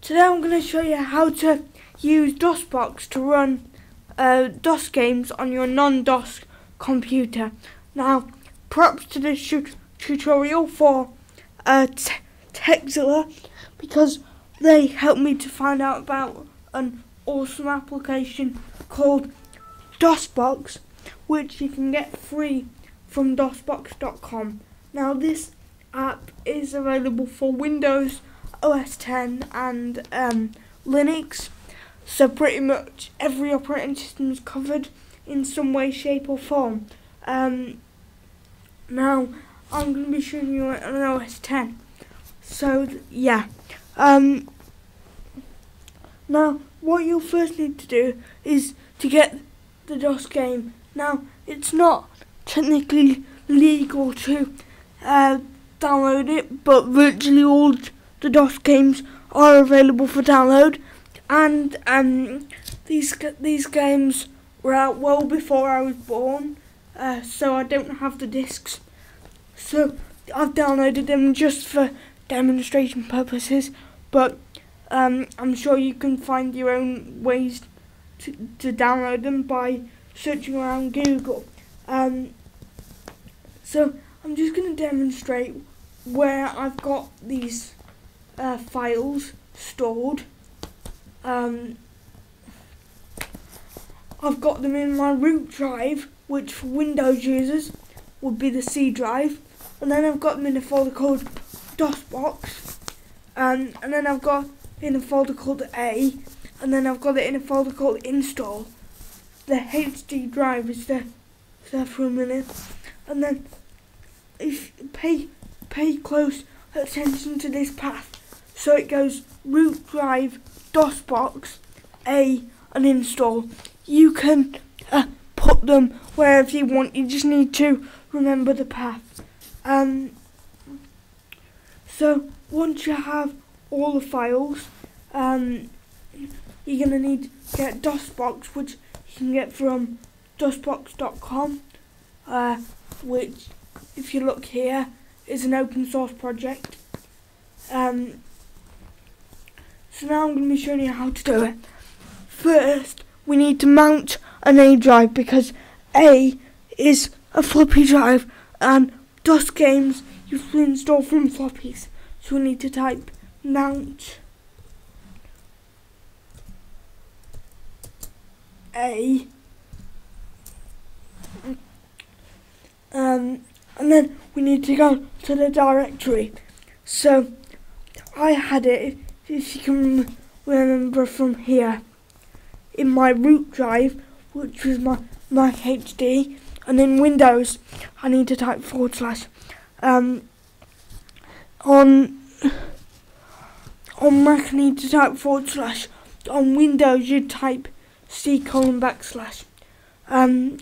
today I'm going to show you how to use DOSBox to run uh, DOS games on your non-DOS computer. Now, props to this tutorial for uh, because they helped me to find out about an awesome application called DOSBox, which you can get free from DOSBox.com. Now, this app is available for Windows OS 10 and um, Linux. So pretty much every operating system is covered in some way, shape or form. Um, now I'm going to be showing you an OS 10. So yeah. Um, now what you'll first need to do is to get the DOS game. Now it's not technically legal to uh, download it, but virtually all the DOS games are available for download, and um, these these games were out well before I was born, uh, so I don't have the discs. So I've downloaded them just for demonstration purposes, but um, I'm sure you can find your own ways to, to download them by searching around Google. Um, so I'm just going to demonstrate where I've got these uh, files stored. Um, I've got them in my root drive, which for Windows users would be the C drive, and then I've got them in a folder called DOSBox, um, and then I've got in a folder called A, and then I've got it in a folder called Install. The HD drive is there, there for a minute, and then if pay pay close attention to this path. So it goes root drive, DOSBox, A, and install. You can uh, put them wherever you want. You just need to remember the path. Um, so once you have all the files, um, you're going to need to get DOSBox, which you can get from DOSBox.com, uh, which, if you look here, is an open source project. Um, so now I'm going to be showing you how to do it. First, we need to mount an A drive because A is a floppy drive and DOS games usually install from floppies. So we need to type mount A um, and then we need to go to the directory. So I had it if you can remember from here, in my root drive, which was my Mac HD, and in Windows, I need to type forward slash. Um, on on Mac, I need to type forward slash. On Windows, you type C colon backslash. Um,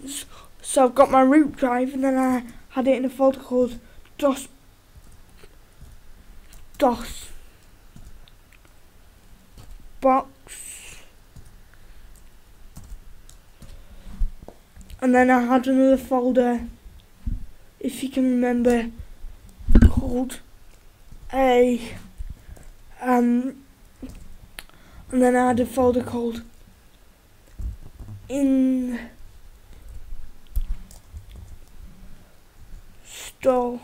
so I've got my root drive, and then I had it in a folder called DOS. DOS box. And then I had another folder, if you can remember, called A. Um, and then I had a folder called in store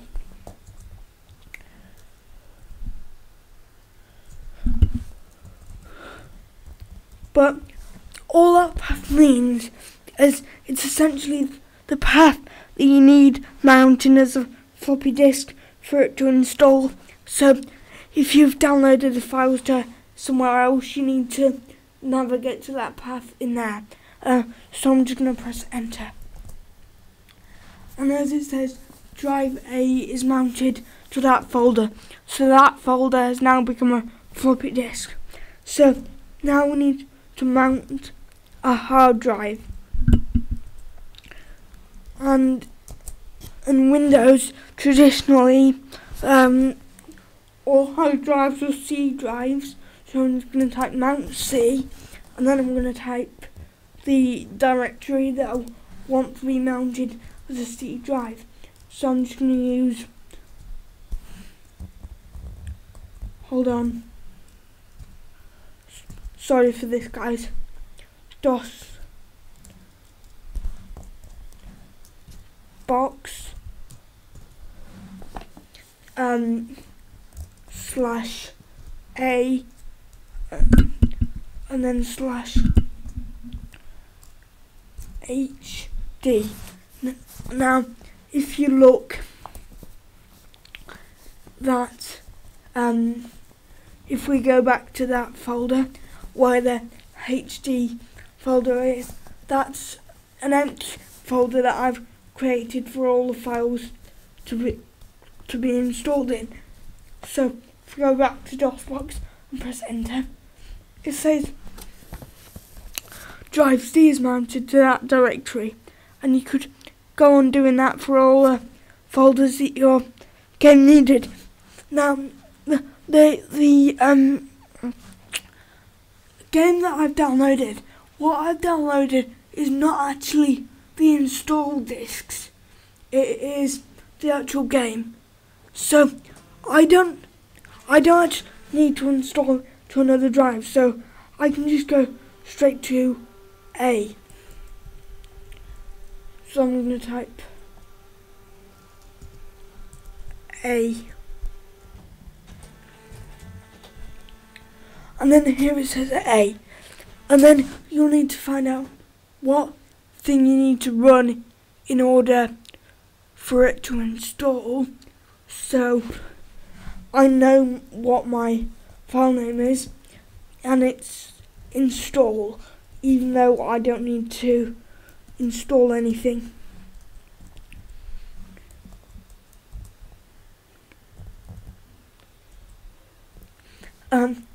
But all that path means is it's essentially the path that you need mounting as a floppy disk for it to install. So if you've downloaded the files to somewhere else, you need to navigate to that path in there. Uh, so I'm just going to press enter. And as it says, drive A is mounted to that folder. So that folder has now become a floppy disk. So now we need to mount a hard drive. And in Windows, traditionally, um, all hard drives are C drives. So I'm just going to type mount C, and then I'm going to type the directory that I want to be mounted as a C drive. So I'm just going to use, hold on, sorry for this guys. DOS box um slash a and then slash HD. Now, if you look that, um, if we go back to that folder where the HD folder is, that's an empty folder that I've created for all the files to be to be installed in. So if we go back to DOSBox and press enter, it says drive C is mounted to that directory and you could go on doing that for all the folders that your game needed. Now the the, the um game that I've downloaded, what I've downloaded is not actually the install discs. It is the actual game. So I don't I don't need to install to another drive, so I can just go straight to A. So I'm going to type A. And then here it says A. And then you'll need to find out what thing you need to run in order for it to install. So I know what my file name is and it's install even though I don't need to install anything. Um,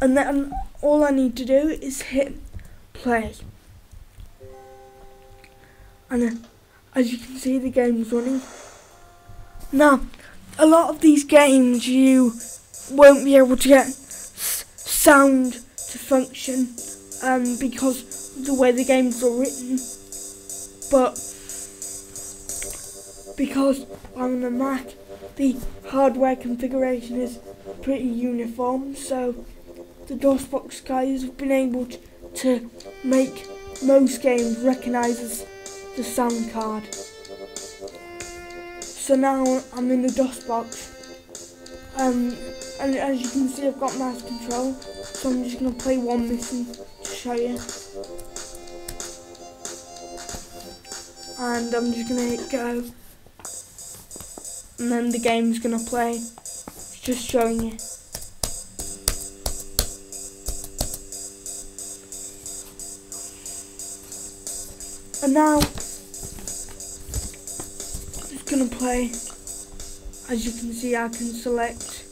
and then all I need to do is hit play. And uh, as you can see the game's running. Now, a lot of these games you won't be able to get sound to function um, because the way the games are written. But because I'm on a Mac, the hardware configuration is pretty uniform. So the DOSBox guys have been able to, make most games recognise as the sound card. So now I'm in the DOSBox. Um, and as you can see I've got mouse control. So I'm just going to play one mission to show you. And I'm just going to hit go. And then the game's going to play. Just showing you. And now I'm just gonna play. As you can see, I can select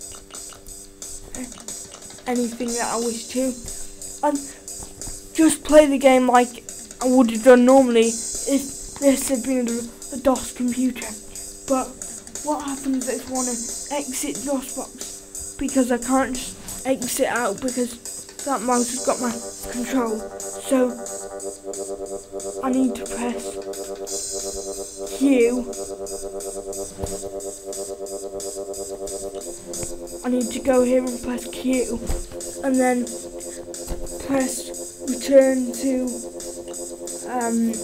anything that I wish to. And just play the game like I would have done normally if this had been a DOS computer. But what happens if I want to exit DOSBox because I can't just exit out because that mouse has got my control. So I need to press Q. I need to go here and press Q and then press return to um,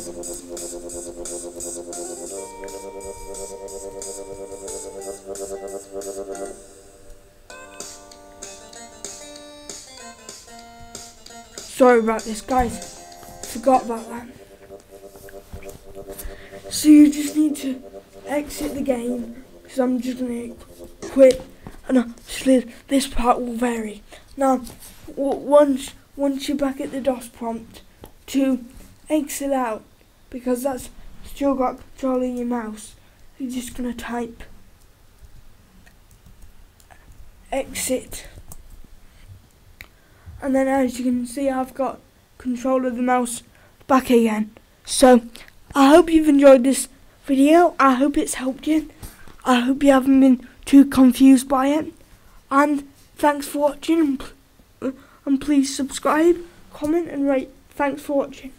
Sorry about this, guys. Forgot about that. So you just need to exit the game because I'm just going to quit and obviously this part will vary. Now, once once you're back at the DOS prompt to exit out because that's still got control in your mouse, you're just going to type exit and then as you can see I've got control of the mouse back again. So I hope you've enjoyed this video. I hope it's helped you. I hope you haven't been too confused by it. And thanks for watching and uh, please subscribe, comment and rate. Thanks for watching.